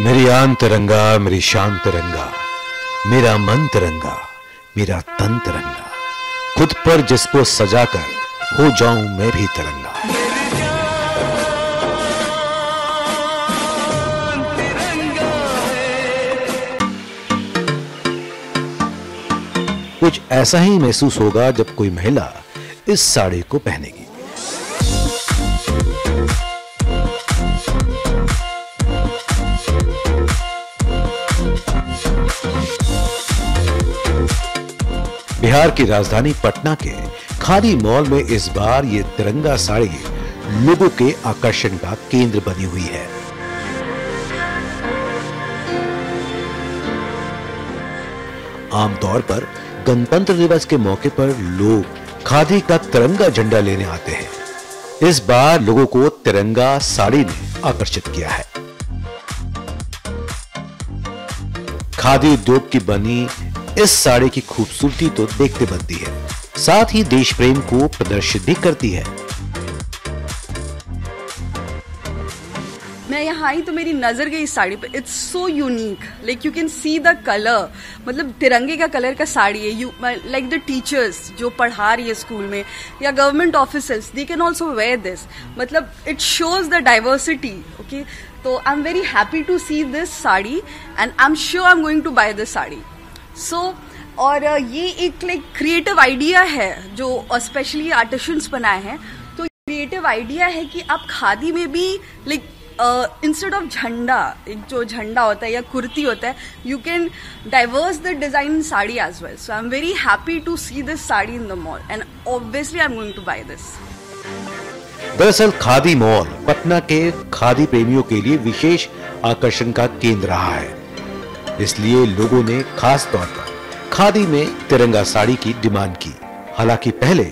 मेरी आन तिरंगा, मेरी शान तिरंगा, मेरा मन तिरंगा, मेरा तन तिरंगा। खुद पर जिसको सजा कर हो जाऊँ मैं भी तिरंगा। कुछ ऐसा ही महसूस होगा जब कोई महिला इस साड़ी को पहनेगी। बिहार की राजधानी पटना के खादी मॉल में इस बार ये तिरंगा साड़ी लोगों के आकर्षण का केंद्र बनी हुई है। आमतौर पर गणतंत्र दिवस के मौके पर लोग खादी का तिरंगा झंडा लेने आते हैं। इस बार लोगों को तिरंगा साड़ी ने आकर्षित किया है। खादी उद्योग की बनी इस साड़ी की खूबसूरती तो देखते बनती है। साथ ही देश प्रेम को प्रदर्शित भी करती है। मैं यहाँ आई तो मेरी नज़र गई इस साड़ी पे। It's so unique like you can see the colour मतलब तिरंगे का कलर का साड़ी है। यू लाइक द टीचर्स जो पढ़ा रही है स्कूल में, या government officers they can also wear this मतलब it shows the diversity okay तो I am very happy to see this sari and I am sure I am going to buy this sari. So so, और ये एक like creative idea है जो specially artisans बनाए हैं। तो creative idea है कि आप खादी में भी लाइक इंस्टेड ऑफ़ झंडा एक जो झंडा होता है या कुर्ती होता है you can diverse the design sari as well so I am very happy to see this sari in the mall and obviously I am going to buy this दरअसल खादी मॉल पटना के खादी प्रेमियों के लिए विशेष आकर्षण का केंद्र रहा है। इसलिए लोगों ने खास तौर पर खादी में तिरंगा साड़ी की डिमांड की। हालाँकि पहले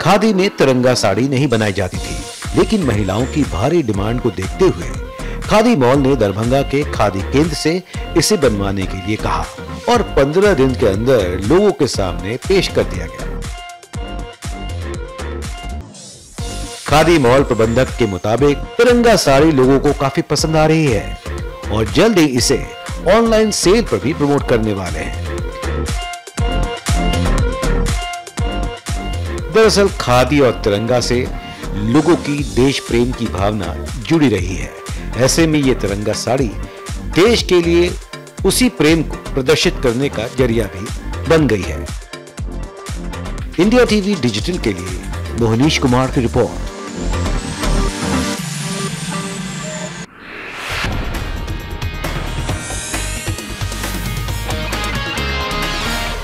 खादी में तिरंगा साड़ी नहीं बनाई जाती थी, लेकिन महिलाओं की भारी डिमांड को देखते हुए खादी मॉल ने दरभंगा के खादी केंद्र से इसे बनवाने के लिए कहा और पंद्रह दिन के अंदर लोगों के सामने पेश कर दिया गया। खादी मॉल प्रबंधक के मुताबिक तिरंगा साड़ी लोगों को काफ़ी पसंद आ रही है और जल्द ही इसे ऑनलाइन सेल पर भी प्रमोट करने वाले हैं। दरअसल खादी और तिरंगा से लोगों की देश प्रेम की भावना जुड़ी रही है। ऐसे में ये तिरंगा साड़ी देश के लिए उसी प्रेम को प्रदर्शित करने का ज़रिया भी बन गई है। इंडिया टीवी डिजिटल के लिए मोहनीश कुमार की रिपोर्ट।